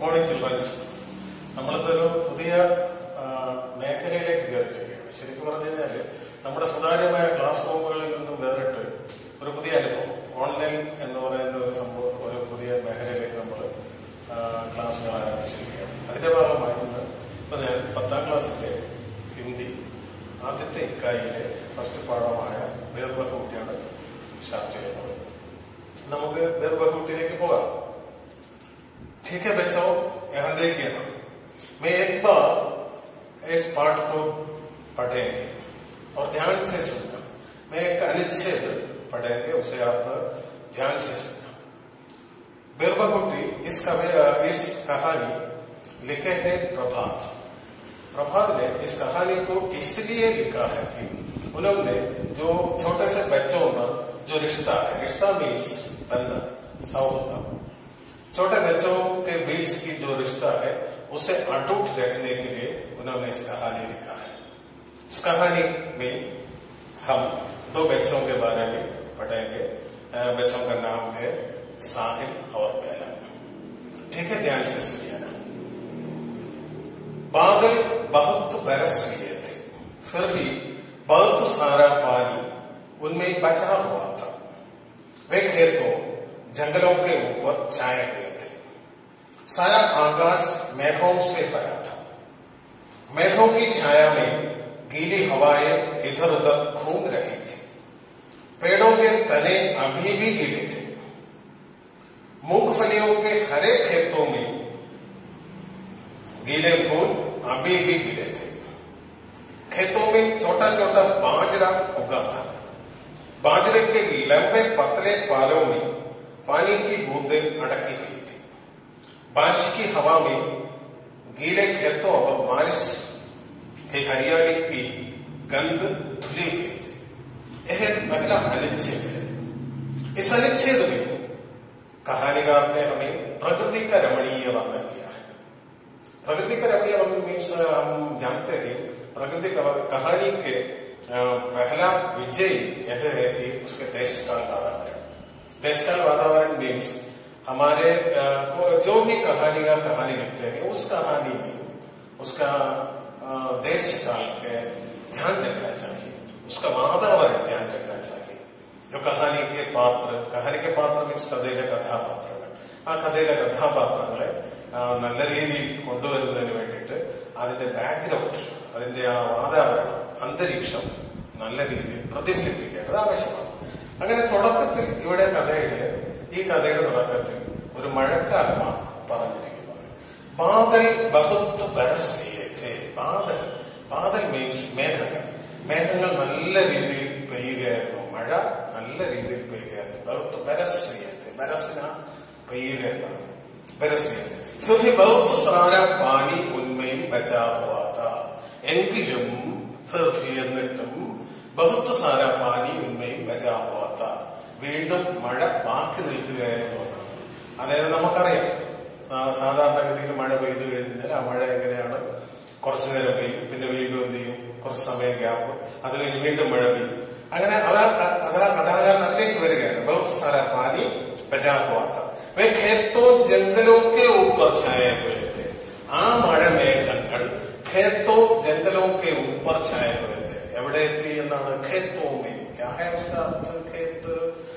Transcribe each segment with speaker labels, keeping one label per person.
Speaker 1: Morning children's ഒരു പുതിയ മേഖലയിലേക്ക് കയറിയിരിക്കുകയാണ്. ശരിക്കും പറഞ്ഞു കഴിഞ്ഞാൽ നമ്മുടെ സുതാര്യമായ ക്ലാസ് റൂമുകളിൽ നിന്നും വേറിട്ട് ഒരു പുതിയ അനുഭവം. ഓൺലൈൻ എന്ന് പറയുന്ന ഒരു സംഭവം ഒരു പുതിയ മേഖലയിലേക്ക് നമ്മൾ ക്ലാസ്സുകൾ ആരംഭിച്ചിരിക്കുകയാണ്. അതിന്റെ ഭാഗമായി ഇന്ന് ഇപ്പൊ ഞാൻ പത്താം ക്ലാസ്സിന്റെ ഹിന്ദി ആദ്യത്തെ ഇക്കായിലെ ഫസ്റ്റ് പാഠമായ ബേർബഹൂട്ടിയാണ് സ്റ്റാർട്ട് ചെയ്യുന്നത്. നമുക്ക് ബേർബഹൂട്ടിലേക്ക് പോകാം. ठीक है बच्चों यहाँ देखिए ना। मैं एक बार इस पाठ को पढ़ेंगे और ध्यान से सुनना। मैं एक अनुच्छेद पढ़ेंगे, उसे आप ध्यान से सुनना। बिरबकुटी इस कवि इस कहानी लिखे हैं प्रभात। प्रभात ने इस कहानी को इसलिए लिखा है कि उन्होंने जो छोटे से बच्चों का जो रिश्ता है, रिश्ता मीन्स बंधन सौहृद छोटे बच्चों के बीच की जो रिश्ता है, उसे अटूट रखने के लिए उन्होंने इस कहानी लिखा है। इस कहानी में हम दो बच्चों के बारे में पढ़ेंगे। बच्चों का नाम है साहिल और बेला। ठीक है, ध्यान से सुनिए ना बादल बहुत बरस लिए थे, फिर भी बहुत सारा पानी उनमें बचा हुआ था। वे खेतों, जंगलों के ऊपर छाए हुए सारा आकाश मेघों से भरा था। मेघों की छाया में गीली हवाएँ इधर उधर घूम रही थी। पेड़ों के तने अभी भी गीले थे। मूंगफलियों के हरे खेतों में गीले फूल अभी भी गीले थे। खेतों में छोटा छोटा बाजरा उगा था। बाजरे के लंबे पतले पालों में पानी की बूंदें अटकी हुई बारिश की हवा में गीले खेतों और बारिश की हरियाली की गंध धुली हुई थी। यह पहला अनुच्छेद है। इस अनुच्छेद में कहानीकार ने हमें प्रकृति का रमणीय वर्णन किया है। प्रकृति का रमणीय वर्णन मीन्स हम जानते हैं प्रकृति का कहानी के पहला विजय यह है कि उसके देश काल वातावरण। देश काल वातावरण मीन्स हमारे अ, को- जो भी कहानीकार कहानी लिखते हैं उस कहानी में उसका अ, देश काल के ध्यान रखना चाहिए उसका वातावरण ध्यान रखना चाहिए जो कहानी के പാത്ര കഹാനിക്ക് പാത്രം മീൻസ് കഥയിലെ കഥാപാത്രങ്ങൾ ആ കഥയിലെ കഥാപാത്രങ്ങളെ ആ, നല്ല രീതിയിൽ കൊണ്ടുവരുന്നതിന് വേണ്ടിയിട്ട് അതിന്റെ ബാക്ക്ഗ്രൗണ്ട് അതിന്റെ ആ വാതാവരണം അന്തരീക്ഷം നല്ല രീതിയിൽ പ്രതിഫലിപ്പിക്കേണ്ടത് ആവശ്യമാണ് അങ്ങനെ തുടക്കത്തിൽ ഇവിടെ കഥയുടെ ഈ കഥയുടെ തുടക്കത്തിൽ ഒരു മഴക്കാലമാണ് പറഞ്ഞിരിക്കുന്നത്. ബാദൽ ബഹുത്ത് ബാദൽ ബാദൽ മീൻസ് മേഘങ്ങൾ. മേഘങ്ങൾ നല്ല രീതിയിൽ പെയ്യുകയായിരുന്നു. മഴ നല്ല രീതിയിൽ പെയ്യുകയായിരുന്നു. ബഹുത്ത് ബരസ്രീയത്തെ ബരസിന പെയ്യുക എന്നാണ് ബരസ്നേഹത്തെ ബഹുത്ത് സ്നാന പാനി ഉന്മയും ബചാവാത എങ്കിലും എന്നിട്ടും ബഹുത്ത് സാര പാനി ഉന്മയും ബചാവാത വീണ്ടും മഴ ബാക്കി നിൽക്കുകയായിരുന്നു അതായത് നമുക്കറിയാം സാധാരണഗതിയിൽ മഴ പെയ്തു കഴിഞ്ഞാൽ ആ മഴ എങ്ങനെയാണ്? കുറച്ചു നേരം പെയ്യും പിന്നെ വീണ്ടും എന്ത് ചെയ്യും? കുറച്ച് സമയം ഗ്യാപ്പ് അത് കഴിഞ്ഞ് വീണ്ടും മഴ പെയ്യും. അങ്ങനെ അതാ കഥാകാരൻ അതിലേക്ക് വരികയാണ്. ബൗത്ത് സാര പാനി ബജാഹുവാത്ത. ഖേത്തോ ജംഗലോക്കെ ഊപ്പർ ഛായ പോയത്തെ ആ മഴ മേഘങ്ങൾ ഖേത്തോ ജംഗലോക്കെ ഊപ്പർ ഛായ പോയത്തെ എവിടെ എത്തി എന്നാണ്? ഖേത്തോ മേ മെയ്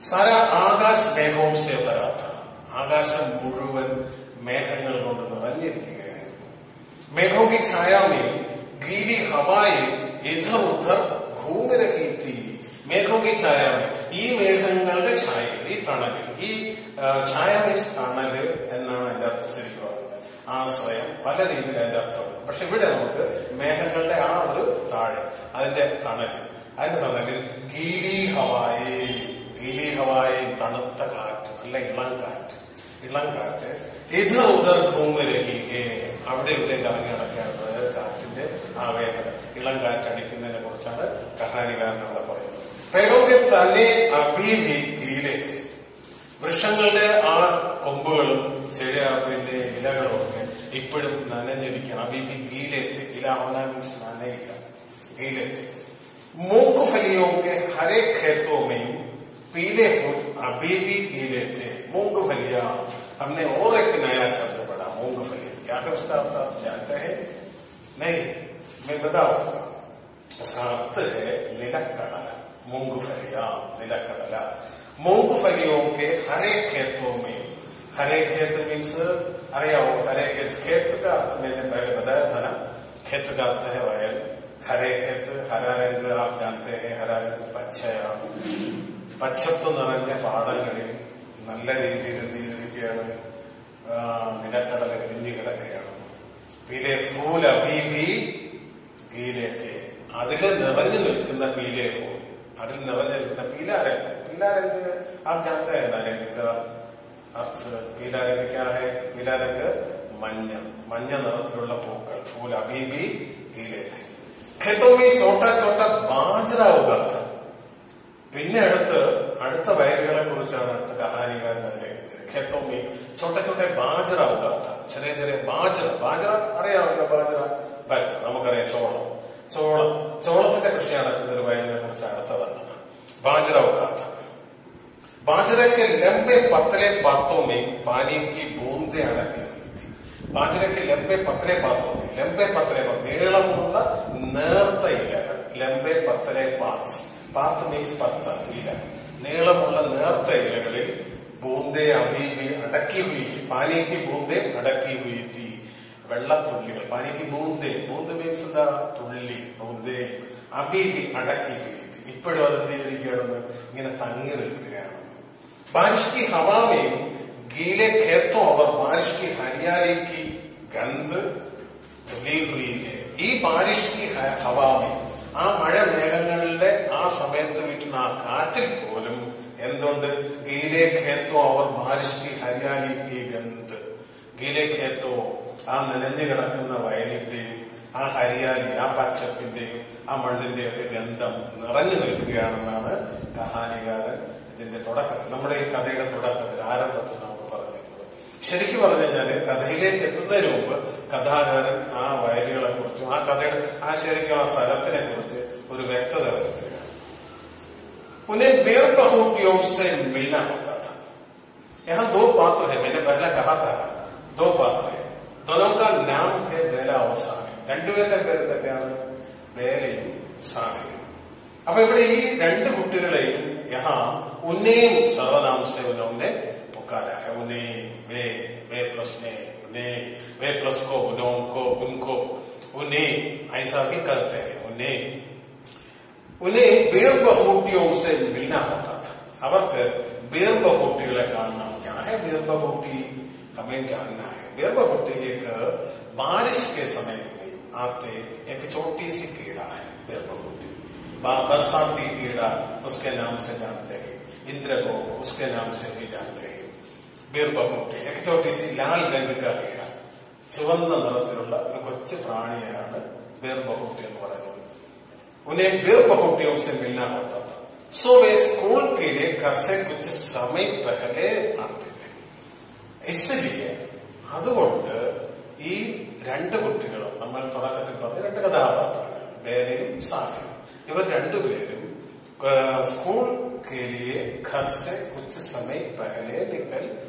Speaker 1: സാരാ ആകാശ മേഘവും സേവരാത്ത ആകാശം മുഴുവൻ മേഘങ്ങൾ കൊണ്ട് നിറഞ്ഞിരിക്കുകയായിരുന്നു. മേഘോക്ക് ഛായാമേ ഗീലി ഹവായെ ഇധർ ഉദ്ധർ ഭൂമിരഹീത്തി മേഘോ ഛായാമേ ഈ മേഘങ്ങളുടെ ഛായ ഈ തണൽ ഈ ഛായ മീൻസ് തണൽ എന്നാണ് എന്റെ അർത്ഥം ശരിക്കും പറയുന്നത് ആശ്രയം പല രീതിയിൽ എന്റെ അർത്ഥമുണ്ട് പക്ഷെ ഇവിടെ നമുക്ക് മേഘങ്ങളുടെ ആ ഒരു താഴെ അതിന്റെ തണലിൽ അതിന്റെ തണലിൽ ഗീലി ഹവായേ നീലീഹവായും തണുത്ത കാറ്റ് നല്ല ഇളം കാറ്റ് ഇളം കാറ്റ്. ഇത് ഉദർഭൂമിരഹികെ അവിടെ ഇവിടെ കറങ്ങി നടക്കേണ്ടത് കാറ്റിന്റെ ആവേദന ഇളം കാറ്റ് അടിക്കുന്നതിനെ കുറിച്ചാണ് കഹാനികാരൻ അവിടെ പറയുന്നത്. പേരോഗ്യ തന്നെ അഭിവിദ്യയിലേക്ക് വൃക്ഷങ്ങളുടെ ആ കൊമ്പുകളും ചെടിയാപ്പിന്റെ ഇലകളും ഒക്കെ ഇപ്പോഴും നനഞ്ഞിരിക്കണം അഭിവി ഗീലേക്ക് ഇല അവന മീൻസ് നനയില്ല. ഗീലേക്ക് മൂക്കുഫലിയൊക്കെ ഹരേ ക്ഷേത്രവുമേയും पीले फूल अभी भी पीले थे। मूंगफलिया। हमने और एक नया शब्द पढ़ा मूंगफली क्या उसका अर्थ? आप जानते हैं? नहीं, मैं बताऊँगा। उसका अर्थ है निलकड़ला, मूंगफलिया, निलकड़ला। मूंगफलियों के हरे खेतों में, हरे खेत मीन्स हरे आओ हरे खेत खेत का अर्थ मैंने पहले बताया था ना? खेत का अर्थ है वायल हरे खेत, हरा रंग, आप जानते हैं, हरा रंग पक्ष है പച്ചപ്പ് നിറഞ്ഞ പാടങ്ങളിൽ നല്ല രീതിയിൽ എന്ത് ചെയ്തിരിക്കുകയാണ് ആ, നിലക്കടല വിരിഞ്ഞു കിടക്കുകയാണ് പീലെ ഫൂൽ അബീബി ഗീലേക്ക് അതിൽ നിറഞ്ഞു നിൽക്കുന്ന പീലെ ഫൂൽ അതിൽ നിറഞ്ഞു നിൽക്കുന്ന പീലാരംഗ് പീലാരംഗ് आप जानते हैं नारंग का अर्थ पीला रंग क्या है पीला रंग മഞ്ഞ മഞ്ഞ നിറത്തിലുള്ള പൂക്കൾ ഫൂൽ അബീബി ഗീലേത്തെ खेतों में छोटा छोटा बाजरा उगाता പിന്നെ അടുത്ത് അടുത്ത വയലുകളെ കുറിച്ചാണ് അടുത്ത കഹാനികാരൻ അതിലേക്ക് ഖേത്തോമി ചോട്ടെ ചോട്ടെ ബാജറ ഉണ്ടാകാം ചെറിയ ചെറിയ ബാജറ. ബാജറ അറിയാമല്ലോ ബാജറ. ബാജറ നമുക്കറിയാം ചോളം. ചോളം ചോളത്തിന്റെ കൃഷി നടക്കുന്ന ഒരു വയലിനെ കുറിച്ച് അടുത്തതാണ് ബാജറ ഉണ്ടാകാം ബാജറയ്ക്ക് ലംബെ പത്തലെ പാത്തോമി പാനിക്ക് ബൂന്തെ അടക്കി ബാജരയ്ക്ക് ലംബെ പത്തലെ പാത്തോമി ലംബെ പത്തലെ നീളമുള്ള നേർത്ത ഇല ലംബെ പത്തലെ പാത്തോമി പാത്ത് മീൻസ് പത്ത് ഇല. നീളമുള്ള നേർത്ത ഇലകളിൽ ബൂന്തേ അമീബി അടക്കി കുഴിക്കി പാനിക്ക് ബൂന്തേ അടക്കി കുഴിത്തി വെള്ളത്തുള്ളികൾ പാനിക്ക് ബൂന്തേ ബൂന്ത് മീൻസ് എന്താ? തുള്ളി ബൂന്തേ അബീബി അടക്കി കുഴിത്തി ഇപ്പോഴും അത് എന്ത് ചെയ്തിരിക്കുകയാണെന്ന്? ഇങ്ങനെ തങ്ങി നിൽക്കുകയാണ്. ബാരിഷ്കി ഹവാമയും ഗീലെ ഖേത്തോ അവർ ബാരിഷ്കി ഹരിയാലേക്ക് ഗന്ധ് തുലി കുഴിയിലെ ഈ ബാരിഷ്കി ഹവാമയും ആ മഴ മേഘങ്ങളിലെ ആ സമയത്ത് വീട്ടുന്ന ആ കാറ്റിൽ പോലും എന്തുണ്ട്? ഗീലെ ഖേത്തോ അവർ ബാരിഷ്ടി ഹരിയാലി की ഗന്ധ്. ഗീലെ ഖേത്തോ ആ നനഞ്ഞു കിടക്കുന്ന വയലിന്റെയും ആ ഹരിയാലി ആ പച്ചപ്പിന്റെയും ആ മണ്ണിന്റെയും ഒക്കെ ഗന്ധം നിറഞ്ഞു നിൽക്കുകയാണെന്നാണ് കഹാനികാരൻ ഇതിന്റെ തുടക്കത്തിൽ നമ്മുടെ ഈ കഥയുടെ തുടക്കത്തിൽ ആരംഭത്തിൽ നമുക്ക് പറഞ്ഞിരുന്നത് ശരിക്കും പറഞ്ഞു കഴിഞ്ഞാൽ കഥയിലേക്ക് എത്തുന്നതിന് മുമ്പ് കഥാകാരൻ ആ വയലുകളെ കുറിച്ചും ആ കഥയുടെ ആ ശരിക്കും ആ സ്ഥലത്തിനെ കുറിച്ച് ഒരു വ്യക്തത വരുത്തുകയാണ്. രണ്ടുപേരുടെ പേരെന്തൊക്കെയാണ് എന്തൊക്കെയാണ്? ബേലയും അപ്പൊ ഇവിടെ ഈ രണ്ട് കുട്ടികളെയും യഹാ ഉന്നയും സർവനാമസേവനവും ഉന്നേ ഉന്നയും പ്ലസ് നേ उन्हें वे प्लस को उन्हों को उनको उन्हें ऐसा भी करते हैं उन्हें ഉന്നെ ബീർബഹൂട്ടിയോ से मिलना होता था അവർക്ക് ബീർബഹൂട്ടികളെ കാണണം क्या है ബീർബഹൂട്ടി हमें जानना है ബീർബഹൂട്ടി एक बारिश के समय में आते एक छोटी सी कीड़ा है बीरबहूटी बा- बरसाती कीड़ा उसके नाम से जानते हैं इंद्रगोप उसके नाम से भी जानते हैं ബീർബഹൂട്ടി एक छोटी सी लाल रंग का कीड़ा ചുവന്ന നിറത്തിലുള്ള ഒരു കൊച്ചു പ്രാണിയാണ് ബീർബഹൂട്ടി എന്ന് പറയുന്നത് उन्हें बेरबहुटियों से मिलना होता था सो वे स्कूल के लिए घर से कुछ समय पहले आते थे इसलिए അതുകൊണ്ട് ഈ രണ്ട് കുട്ടികളും നമ്മൾ തുടക്കത്തിൽ പറഞ്ഞ രണ്ട് കഥാപാത്രങ്ങൾ ബേലയും സാഹിബും ഇവർ രണ്ടുപേരും ആ, സ്കൂൾ के लिए घर से कुछ समय पहले निकल आते थे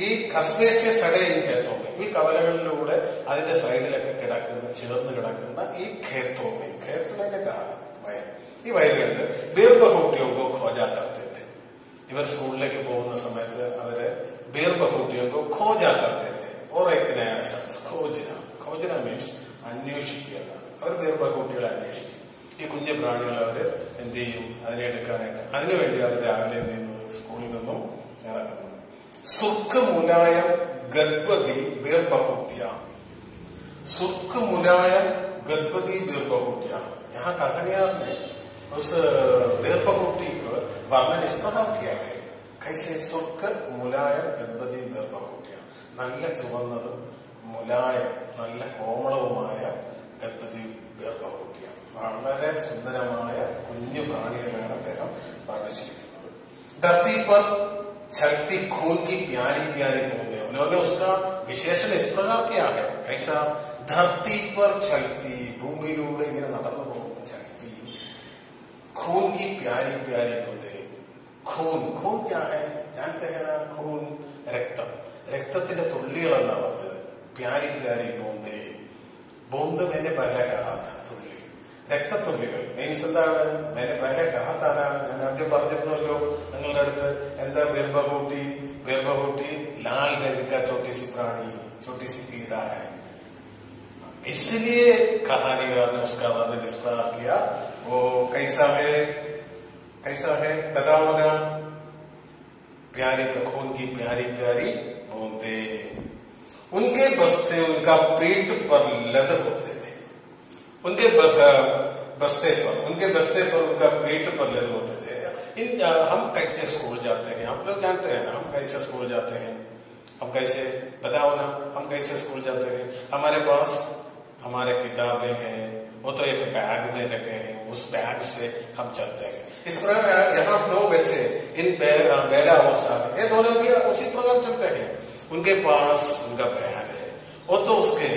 Speaker 1: ഈ കസ്പേഷ്യസ് അടയിൽ ഖേത്തോമി ഈ കവലകളിലൂടെ അതിന്റെ സൈഡിലൊക്കെ കിടക്കുന്ന ചേർന്ന് കിടക്കുന്ന ഈ ഖേത്തോമി. ഖേത്തിനെ വയൽ. ഈ വയലുകളിൽ ബീർബഹൂട്ടിയോഗോ ഖോജാ ഇവർ സ്കൂളിലേക്ക് പോകുന്ന സമയത്ത് അവരെ ബീർബഹൂട്ടിയോഗോ ഖോജാ കർത്തേത്തെ ഖോജന. മീൻസ് അന്വേഷിക്കുക അവർ ബീർബഹൂട്ടികളെ അന്വേഷിക്കും. ഈ കുഞ്ഞു പ്രാണികൾ അവർ എന്ത് ചെയ്യും? അതിനെ എടുക്കാനായിട്ട്. അതിനുവേണ്ടി അവർ രാവിലെ എന്ത് ചെയ്യുന്നു? സ്കൂളിൽ നിന്നും ഇറങ്ങുന്നു. സുർക്ക് മുലായം ഗർഭതി ബീർ ബഹൂട്ടിയ सुर्ख मुलायम गदबदी बीरबहुटिया यहाँ काकनियार ने उस बीरबहुटी को वर्णन इस प्रकार किया है कैसे സുർക്ക് മുലായം ഗദ്ബതി ബീർബഹൂട്ടിയ നല്ല ചുവന്നതും മുലായം നല്ല കോമളവുമായ ഗദ്ബതി ബീർബഹൂട്ടിയ വളരെ സുന്ദരമായ കുഞ്ഞു പ്രാണികളാണ് അദ്ദേഹം വർണ്ണിച്ചിരിക്കുന്നത് धरती पर चलती खून की प्यारी प्यारी बूंदे उन्होंने उसका विशेषण इस प्रकार किया है ऐसा धरती पर चलती ഭൂമിയിലൂടെ ഇങ്ങനെ നടന്നു പോകുന്ന ചക്തി खून की प्यारी प्यारी बूंदे खून खून क्या है जानते हैं ना खून രക്തം രക്തത്തിന്റെ തുള്ളികൾ എന്നാ പറഞ്ഞത് പ്യാരി പ്യാരി ബൂന്തേ ബൂന്ത് എന്നെ പല കഹാത്ത തുള്ളി രക്തത്തുള്ളികൾ മീൻസ് എന്താണ് എന്നെ പല കഹാത്താണ് ഞാൻ ആദ്യം പറഞ്ഞിരുന്നല്ലോ നിങ്ങളുടെ അടുത്ത് എന്താ ബിർബഹൂട്ടി ബിർബഹൂട്ടി ലാൽ രംഗ് का छोटी सी प्राणी छोटी सी कीड़ा है इसलिए कहानीकार ने उसका वर्णन इस प्रकार किया वो कैसा है कैसा है बताओ ना प्यारी खून की प्यारी प्यारी बूंदे उनके बस्ते उनका पेट पर लद होते थे उनके बस, बस्ते पर उनके बस्ते पर उनका पेट पर लद होते थे। इन हम कैसे स्कूल जाते हैं? आप लोग जानते हैं ना हम कैसे स्कूल जाते हैं। हम कैसे बताओ ना हम कैसे स्कूल जाते हैं? हमारे पास हमारे किताबें हैं वो तो एक बैग में रखे हैं उस बैग से हम चलते हैं। इस प्रकार यहाँ दो बच्चे इन बेला और साहब ये दोनों भी उसी प्रकार चलते हैं। उनके पास उनका बैग है वो तो उसके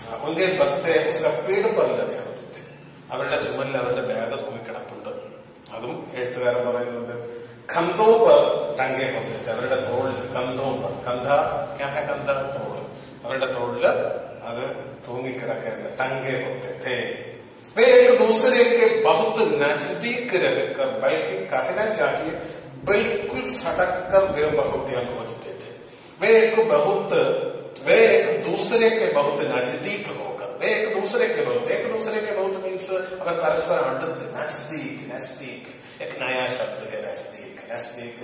Speaker 1: न- उनके बस्ते उसका पेड़ पर ലതേ होते थे അവരുടെ ചുമലിൽ അവരുടെ ബാഗ് തൂങ്ങിക്കിടപ്പുണ്ട് അതും എഴുത്തുകാരൻ പറയുന്നുണ്ട് കന്തോ പർ ടങ്കെ കൊത്തിട്ട് അവരുടെ തോളിൽ കന്തോ പർ കന്ധ ക്യാ ഹെ കന്ധ തോള് അവരുടെ തോളില് അത് തൂങ്ങിക്കിടക്കുന്ന ടങ്കെ കൊത്തിത്തെ वे एक दूसरे के बहुत नजदीक रहकर बल्कि कहना चाहिए बिल्कुल सड़क कर बेबहुटियां खोजते थे वे एक बहुत वे एक दूसरे के बहुत नजदीक होकर वे एक दूसरे के बहुत एक दूसरे के बहुत मीन्स अगर परस्पर അടുത്ത് नजदीक नजदीक एक नया शब्द है नजदीक नजदीक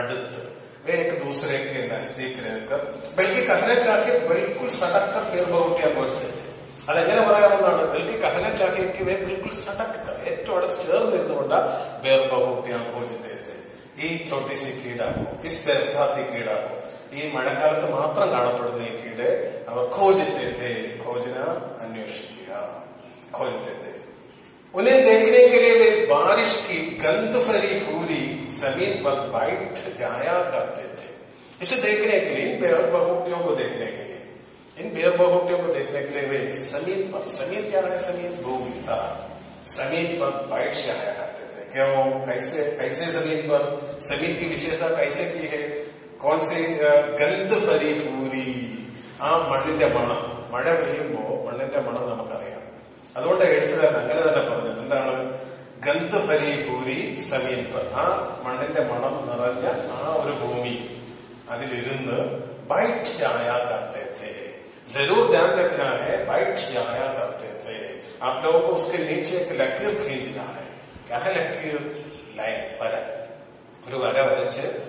Speaker 1: അടുത്ത് वे एक दूसरे के नजदीक रहकर बल्कि कहना चाहिए बिल्कुल सड़क कर बेबहुटियां खोजते थे അതെങ്ങനെ പറയാമെന്നാണ് ബൽക്കി കഹന ചാഹിയക്ക് വേ ബിൽക്കുൽ സടക്ക് ഏറ്റവും അടുത്ത് ചേർന്നിരുന്നുകൊണ്ട് ബേർബഹൂട്ടിയാൻ ഘോഷിത്തേത് ഈ ചോട്ടി സി കീടാക്കോ ഇസ് ബെർച്ചാത്തി കീടാക്കോ ഈ മഴക്കാലത്ത് മാത്രം കാണപ്പെടുന്ന ഈ കീടെ അവർ ഖോജിത്തേത്തെ ഖോജന അന്വേഷിക്കുക ഖോജിത്തേത്തെ उन्हें देखने के लिए वे बारिश की गंध भरी पूरी जमीन पर बैठ जाया करते थे इसे देखने के लिए इन बेरबहूटियों को देखने के लिए इन बेरबहूटियों को देखने के लिए वे जमीन पर जमीन क्या है जमीन भूमि था जमीन पर बैठ जाया करते थे क्यों कैसे कैसे जमीन पर जमीन की विशेषता कैसे की है കോൺ സേ uh, ആ മണ്ണിന്റെ മണം. മഴ പെയ്യുമ്പോ മണ്ണിന്റെ മണം നമുക്കറിയാം. അതുകൊണ്ട് എഴുത്തുകാരൻ അങ്ങനെ തന്നെ പറഞ്ഞത്. എന്താണ്? ഗന്ധ ഫരി സമീപ. ആ മണ്ണിന്റെ മണം നിറഞ്ഞ ആ ഒരു ഭൂമി അതിലിരുന്ന് ഒരു വര വരച്ച്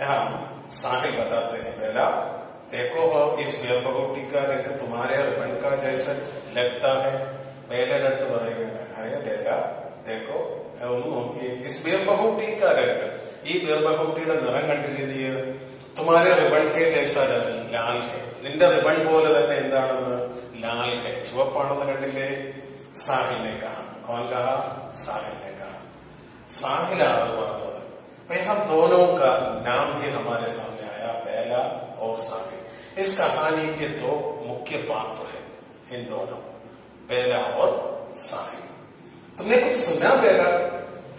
Speaker 1: हाँ साहिल बताते हैं पहला देखो हो इस बेवकूटी का रंग तुम्हारे रबन का जैसा लगता है पहले डरते बरेगा अरे बेगा देखो നോക്കിയേ ഇസ് ബീർബഹൂട്ടിക്കാരൊക്കെ ഈ ബീർബഹൂട്ടിയുടെ നിറം കണ്ടില്ലെന്തിയ തുമാരെ റിബൺ കെ ജൈസാ ലാൽ ഹെ നിന്റെ റിബൺ പോലെ തന്നെ എന്താണെന്ന് ലാൽ ഹെ ചുവപ്പാണെന്ന് കണ്ടില്ലേ സാഹിലിനെ കാണാം കോൻ കഹ സാഹിലിനെ കാണാം സാഹിലാണ് പറഞ്ഞു भाई, हम दोनों का नाम भी हमारे सामने आया, बेला और साकिब इस कहानी के दो मुख्य पात्र हैं, इन दोनों, बेला और साहिब तुमने कुछ सुना बेला?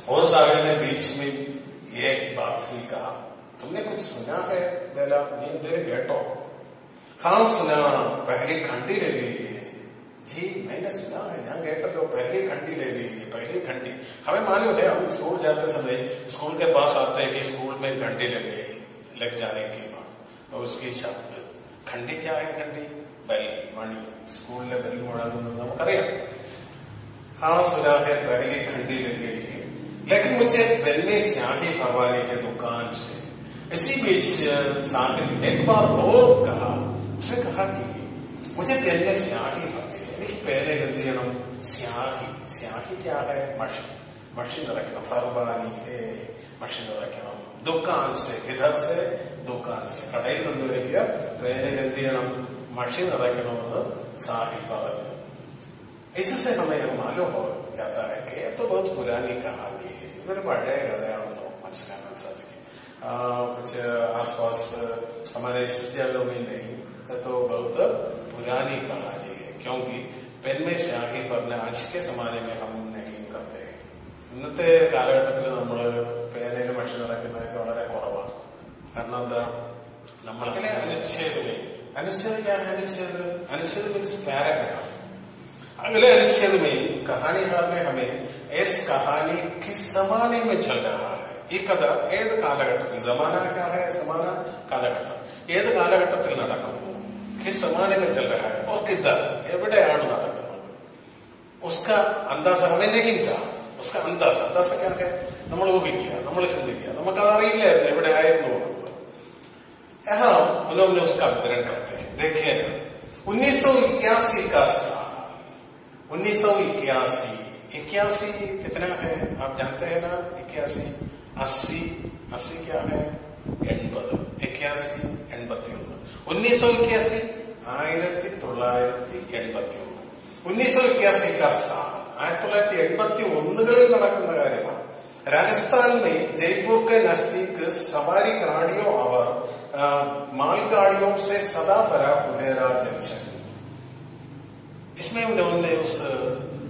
Speaker 1: और साहिब ने बीच में ये बात ही कहा, तुमने कुछ सुना है बेला? नींद बैठो हम हाँ, सुना। पहली घंटी लगी। जी मैंने सुना है ध्यान गए तो पहले घंटी ले ली है पहले घंटी। हमें मालूम है, हम स्कूल जाते समय, स्कूल के पास आते हैं कि स्कूल में घंटी लग गई लग जाने के बाद और उसकी शब्द, घंटी क्या है घंटी? बेल मणि स्कूल ने बेल मतलब करे। हाँ सुना है पहली घंटी लग। गई है लेकिन मुझे पहले स्याही फरवाने के दुकान से, इसी बीच साहिल एक बार और कहा, उसे कहा कि, मुझे पहले स्याही भरनी है എനിക്ക് പേനയിൽ എന്ത് ചെയ്യണം സ്യാഹി സ്യാഹി क्या है മഷി മഷി നിറയ്ക്കണം ഫർവാനി ഹേ മഷി നിറയ്ക്കണം ദുക്കാൻ സെ ഇധർ സെ ദുക്കാൻ സെ കടയിൽ നിന്ന് എനിക്ക് പേനയിൽ എന്ത് ചെയ്യണം മഷി നിറയ്ക്കണമെന്ന് സാഹിൽ പറഞ്ഞു इससे हमें यह मालूम हो जाता है कि ये तो बहुत पुरानी कहानी है ഇതൊരു പഴയ കഥയാണെന്ന് മനസ്സിലാക്കാൻ സാധിക്കും आ, कुछ आसपास हमारे इस जगह में नहीं ये तो बहुत पुरानी कहानी है क्योंकि पेन में स्याही भरना आज के जमाने में हम नहीं करते हैं ഇന്നത്തെ കാലഘട്ടത്തിൽ നമ്മൾ പേനയിൽ മഷി നിറയ്ക്കുന്നതൊക്കെ വളരെ കുറവാണ് കാരണം എന്താ നമ്മൾ അങ്ങനെ അനുച്ഛേദമേ അനുച്ഛേദം क्या है അനുച്ഛേദ അനുച്ഛേദ മീൻസ് പാരാഗ്രാഫ് अगले अनुच्छेद में कहानीकार ने हमें इस कहानी किस जमाने में चल रहा है ഈ കഥ ഏത് കാലഘട്ടത്തിൽ സമാന क्या है സമാന കാലഘട്ടം ഏത് കാലഘട്ടത്തിൽ നടക്കുന്നു किस जमाने में चल रहा है और किधर എവിടെയാണ് നടക്കുന്നത് उसका अंदाज हमें नहीं था उसका अंदाज अंदाज क्या है നമ്മൾ ഊഹിക്കുക നമ്മൾ ചിന്തിക്കുക നമുക്കത് അറിയില്ലായിരുന്നു എവിടെ ആയിരുന്നു എന്നുള്ളത് यहाँ उन्होंने उसका विवरण करते हैं देखिए उन्नीस सौ इक्यासी का साल उन्नीस सौ इक्यासी इक्यासी कितना है आप जानते हैं ना इक्यासी अस्सी अस्सी क्या है എൺപത് ഇക്യാസി എൺപത്തി ഒന്ന് ഉന്നീസോ ഇക്യാസി ആയിരത്തി തൊള്ളായിരത്തി എൺപത്തി ഒന്ന് ഉന്നീസോ ഇക്യാസി ആയിരത്തി തൊള്ളായിരത്തി എൺപത്തി ഒന്നുകളിൽ നടക്കുന്ന കാര്യമാണ് राजस्थान में जयपुर के नजदीक सवारी गाड़ियों और आ, मालगाड़ियों से सदा भरा फुलेरा जंक्शन इसमें उन्होंने उस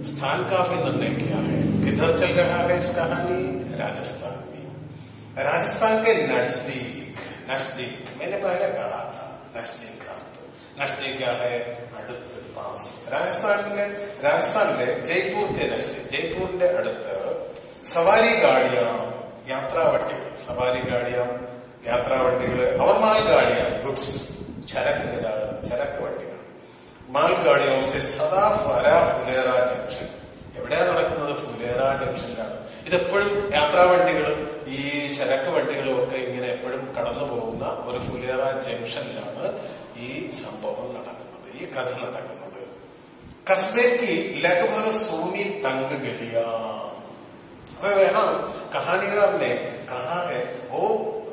Speaker 1: स्थान का भी निर्णय किया है किधर चल रहा है इस कहानी राजस्थान में राजस्थान के नजदीक नजदीक मैंने पहले कहा था नजदीक का अर्थ नजदीक क्या है അടുത്ത് പാസ്. രാജസ്ഥാനിലെ രാജസ്ഥാനിലെ ജയ്പൂരിന്റെ ജയ്പൂരിന്റെ അടുത്ത് സവാരി ഗാഡിയ യാത്രാ വണ്ടികൾ സവാരി ഗാഡിയ യാത്രാ വണ്ടികൾ അവർ മാൽഗാഡിയ ഗുഡ്സ് ചരക്ക് ഗതാഗതം ചരക്ക് വണ്ടികൾ. മാൽഗാഡിയ സദാ ഫുലേറ ജംഗ്ഷൻ. എവിടെയാ നടക്കുന്നത്? ഫുലേറ ജംഗ്ഷനിലാണ്. ഇതെപ്പോഴും യാത്രാ വണ്ടികളും ഈ ചരക്ക് വണ്ടികളും ഒക്കെ ഇങ്ങനെ എപ്പോഴും കടന്നു പോകുന്ന ഒരു ഫുലേറ ജംഗ്ഷനിലാണ് ഈ സംഭവം നടക്കുന്നത് ഈ കഥ നടക്കുന്നത്. कस्बे की लगभग सोनी तंग गलियां और यहाँ कहानीकार ने कहा है वो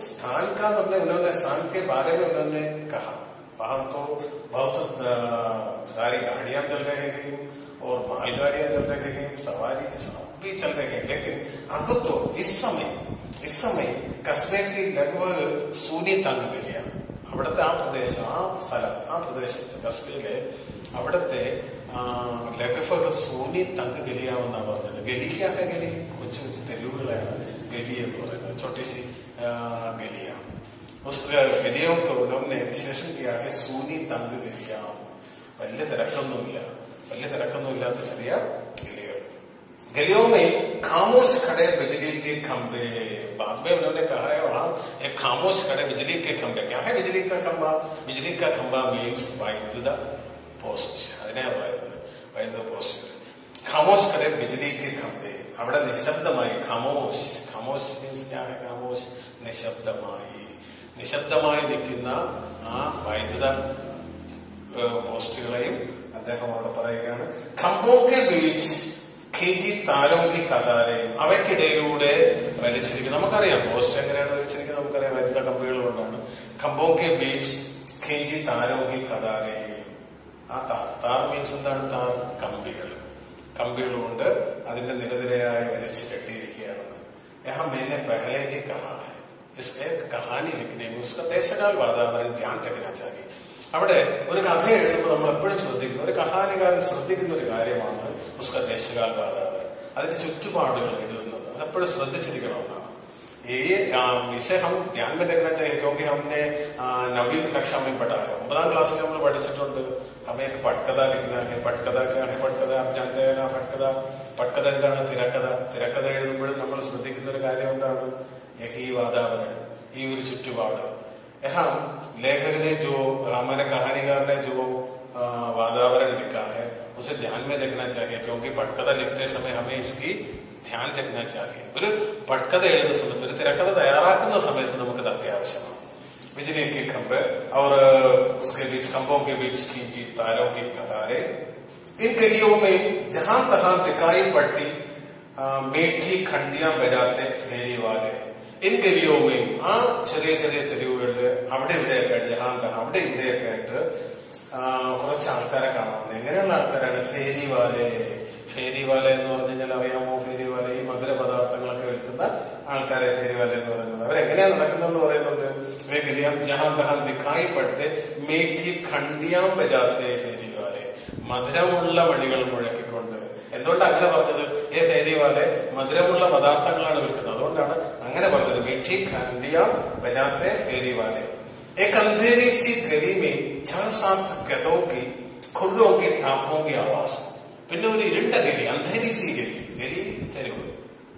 Speaker 1: स्थान का मतलब उन्होंने स्थान के बारे में उन्होंने कहा वहां तो बहुत अ, सारी गाड़ियां चल रही हैं और मालगाड़ियां चल रही हैं सवारी सब भी चल रही है लेकिन अब तो इस समय इस समय कस्बे की लगभग सूनी तंग गलियां അവിടുത്തെ ആ പ്രദേശം ആ സ്ഥലം ആ പ്രദേശത്ത് കസ്ബയിലെ അവിടുത്തെ ലക്കഫൊക്കെ സോനി തങ്ക് ഗലിയാവെന്നാ പറഞ്ഞത് ഗലിക്കാക്ക ഗലി കൊച്ചു കൊച്ചു തെരുവുകളാണ് ഗലി എന്ന് പറയുന്നത് ചോട്ടിസി ഗലിയ उस ഗലിയോ ഉലമിനെ വിശേഷം കിയാകെ സൂനി തങ്ക് ഗലിയാവും വലിയ തിരക്കൊന്നുമില്ല വലിയ തിരക്കൊന്നുമില്ലാത്ത ചെറിയ ഗലികൾ गलियों में खामोश खड़े बिजली के खंभे बाद में उन्होंने कहा है वहाँ एक खामोश खड़े बिजली के खंभे क्या है बिजली का खंभा बिजली का खंभा मीन्स वाइद्युदा പോസ്റ്റ് അതിനെ പറയുന്നത് വൈദ്യുത പോസ്റ്റ് ഖമോസ് ഖടെ ബിജ്ലി കെ ഖംബെ അവിടെ നിശബ്ദമായി ഖമോസ്. ഖമോസ് മീൻസ് ഖമോസ് നിശബ്ദമായി. നിശബ്ദമായി നിൽക്കുന്ന ആ വൈദ്യുത പോസ്റ്റുകളെയും അദ്ദേഹം അവിടെ പറയുകയാണ്. ഖമ്പോക്കെ ബീച്ച് ഖീജി താരോങ്കി കതാരയും അവയ്ക്കിടയിലൂടെ വലിച്ചിരിക്കുന്നത് നമുക്കറിയാം പോസ്റ്റ് എങ്ങനെയാണ് വലിച്ചിരിക്കുന്നത്? നമുക്കറിയാം വൈദ്യുത കമ്പികൾ കൊണ്ടാണ് ഖമ്പോക്കെ ബീച്ച് ഖീജി താരോങ്കി കതാരയും ആ താർ താർ മീൻസ് എന്താണ് താർ കമ്പികൾ കമ്പികൾ കൊണ്ട് അതിന്റെ നിരനിരയായി വലിച്ചു കെട്ടിയിരിക്കുകയാണെന്ന് यहाँ मैंने पहले ही कहा है इस एक कहानी लिखने में उसका देशकाल वातावरण ध्यान रखना चाहिए അവിടെ ഒരു കഥ എഴുതുമ്പോൾ നമ്മൾ എപ്പോഴും ശ്രദ്ധിക്കുന്ന ഒരു കഹാനികാരൻ ശ്രദ്ധിക്കുന്ന ഒരു കാര്യമാണ് ഉസ്ക ദേശകാൽ ബാധാവ് അതിന്റെ ചുറ്റുപാടുകൾ എഴുതുന്നത് അത് എപ്പോഴും ശ്രദ്ധിച്ചിരിക്കണമെന്നാണ് ये इसे हम ध्यान में रखना चाहिए क्योंकि हमने नवीन कक्षा में पढ़ा है उमरान क्लास में हम लोग पार्टिसिपेट हमें एक पटकदा लिखना है। पटकदा क्या है? पटकदा आप जानते हैं ना पटकदा ಪಟ್ಟಕದ ಎಂದಾಣ ತಿರಕದ ತಿರಕದ ಎഴുതുമ്പോൾ നമ്മൾ ശ്രദ്ധിക്കുന്ന ഒരു കാര്യം എന്താണ്? യഹി വാതാപന ഈ ഒരു ചുറ്റുപാട്. यहाँ लेखक ने जो हमारे कहानीकार ने जो वातावरण लिखा है उसे ध्यान में रखना चाहिए क्योंकि पटकथा लिखते समय हमें इसकी ധ്യാൻ രഖ്ന ചാഹിയെ ഒരു പട്കഥ എഴുതുന്ന സമയത്ത് ഒരു തിരക്കഥ തയ്യാറാക്കുന്ന സമയത്ത് നമുക്കത് അത്യാവശ്യമാണ് बिजली के खंभे और उसके बीच खंभों के बीच खींची तारों की कतारें इन गलियों में जहां तहां दिखाई पड़ती आ, मीठी खंडियां बजाते फेरी वाले ഇൻ ഗലിയോമയും ആ ചെറിയ ചെറിയ തെരുവുകളില് അവിടെ ഇവിടെയൊക്കെ ആയിട്ട് ജഹാൻ തഹാ അവിടെ ഇവിടെയൊക്കെ ആയിട്ട് ആ, കുറച്ച് ആൾക്കാരെ കാണാവുന്നത് എങ്ങനെയുള്ള ആൾക്കാരാണ് ഫേരി വാലെ ഫേരി വാല എന്ന് പറഞ്ഞു കഴിഞ്ഞാൽ അറിയാമോ ഫേരി വാല ഈ മധുര പദാർത്ഥങ്ങളൊക്കെ വിൽക്കുന്ന ആൾക്കാരെ ഫേരി വാല എന്ന് പറയുന്നത് അവരെങ്ങനെയാ നടക്കുന്നതെന്ന് പറയുന്നുണ്ട് വേ ഗലിയാം ജഹാൻ തഹാൻ ദിഖായി പടുത്തെ മീഠി ഖണ്ഡിയാം ബജാത്തെ ഫേരി വാലെ മധുരമുള്ള മണികൾ മുഴക്കിക്കൊണ്ട് എന്തുകൊണ്ട് അങ്ങനെ പറഞ്ഞത് ഏ ഫേരി വാലെ മധുരമുള്ള പദാർത്ഥങ്ങളാണ് വിൽക്കുന്നത് അതുകൊണ്ടാണ് അങ്ങനെ പറഞ്ഞത് മീഠി ഖണ്ഡിയാം ബജാത്തെ ഫേരി വാലെ एक अंधेरी सी गली में छह सात गधों की खुर्रों की टापों की आवाज പിന്നെ ഒരു ഇരുണ്ട ഗലി അന്ധേരി സി ഗലി ഗലി തെരുവ്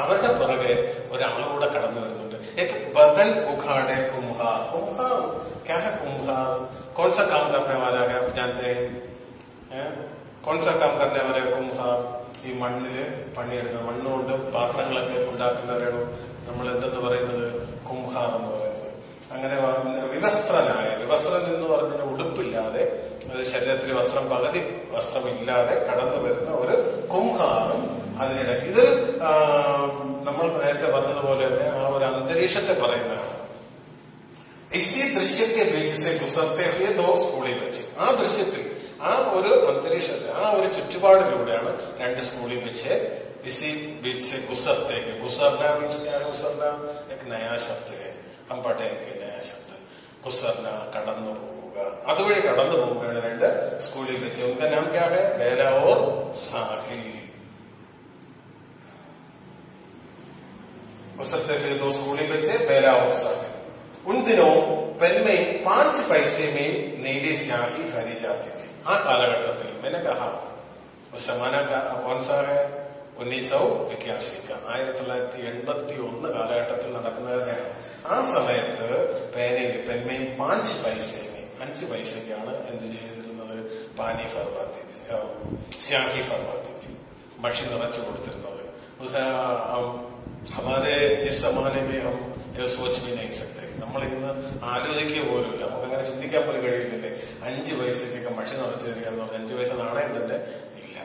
Speaker 1: അവരുടെ പുറകെ ഒരാൾ കടന്നു വരുന്നുണ്ട്. ബദൽ ഉഖാടെ കുംഹാർ കുംഹാർ ക്യാ ഹെ കുംഹാർ कौन सा काम करने वाला है आप जानते हैं कौन सा काम करने वाला है കുംഹാർ ഈ മണ്ണിൽ പണിയെടുക്കുന്ന മണ്ണുകൊണ്ട് പാത്രങ്ങളൊക്കെ ഉണ്ടാക്കുന്നവരാണ്? നമ്മൾ എന്തെന്ന് പറയുന്നത്? കുംഹാർ എന്ന് പറയുന്നത്. അങ്ങനെ വിവസ്ത്രനായ വിവസ്ത്രൻ എന്ന് പറഞ്ഞാൽ ഉടുപ്പില്ലാതെ ശരീരത്തിൽ വസ്ത്രം പകുതി വസ്ത്രമില്ലാതെ കടന്നു വരുന്ന ഒരു കുംഹാറും അതിനിടയ്ക്ക്. ഇത് നമ്മൾ നേരത്തെ പറഞ്ഞതുപോലെ തന്നെ ആ ഒരു അന്തരീക്ഷത്തെ പറയുന്നതാണ് സ്കൂളിൽ വെച്ച്. ആ ദൃശ്യത്തിൽ ആ ഒരു അന്തരീക്ഷത്തെ ആ ഒരു ചുറ്റുപാടിലൂടെയാണ് രണ്ട് സ്കൂളിൽ വെച്ച് इसी बीच से गुजरते गुजरना क्या है एक नया शब्द है हम नया शब्द गुजरना കടന്നു പോവുക. അതുവഴി കടന്നു പോവുകയാണ് രണ്ട് സ്കൂളിൽ വെച്ച്. उनका नाम क्या है വസത്തഹേദോസ് കൂലി വെച്ച് ബേലാവോസാക്കി ഉന്തിനവും പെന്മയും പാഞ്ച് പൈസയുമെയും നീലേശ്യാഹി ഫരീജാത്തിന്റെ ആ കാലഘട്ടത്തിൽ मैंने कहा उस जमाना का कौन सा है ഉന്നീസ് സൗ വിക്യാസിക്ക ആയിരത്തി തൊള്ളായിരത്തി എൺപത്തി ഒന്ന് കാലഘട്ടത്തിൽ നടക്കുന്നതിനാണ് ആ സമയത്ത് പേനയിൽ പെന്മയും പാഞ്ച് പൈസയും അഞ്ച് പൈസയ്ക്കാണ് എന്ത് ചെയ്തിരുന്നത്? പാനി ഫർവാത്തി സ്യാഹി ഫർവാത്തി മഷി നിറച്ചു കൊടുത്തിരുന്നത്. हमारे इस जमाने में हम ये सोच भी नहीं सकते നമ്മൾ ഇന്ന് ആലോചിക്കുക പോലും ഇല്ല നമുക്ക് അങ്ങനെ ചിന്തിക്കാൻ പോലും കഴിയില്ലല്ലേ അഞ്ച് പൈസക്കൊക്കെ മഷി നിറച്ചു തരിക എന്ന് പറഞ്ഞാൽ അഞ്ച് പൈസ നാണയം തന്നെ ഇല്ല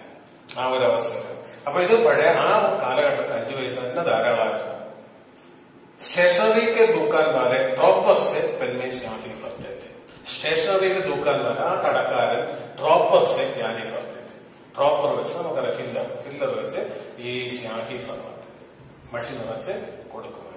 Speaker 1: ആ ഒരു അവസ്ഥയിൽ അപ്പൊ ഇത് പഴയ ആ കാലഘട്ടത്തിൽ അഞ്ചു പൈസ തന്നെ ധാരാളമായിരുന്നു स्टेशनरी के दुकान वाले ड्रॉपर से पेन में स्याही भरते थे സ്റ്റേഷനറി दुकान वाला ആ കടക്കാരൻ ഡ്രോപ്പർ से ജ്ഞാനി ഭർത്തെ थे ഡ്രോപ്പർ വെച്ച് നമുക്കറിയാം ഫില്ലർ ഫില്ലർ വെച്ച് ഈ സ്യാഹി ഭർവാത്തെ മഷി നിറച്ച് കൊടുക്കുക.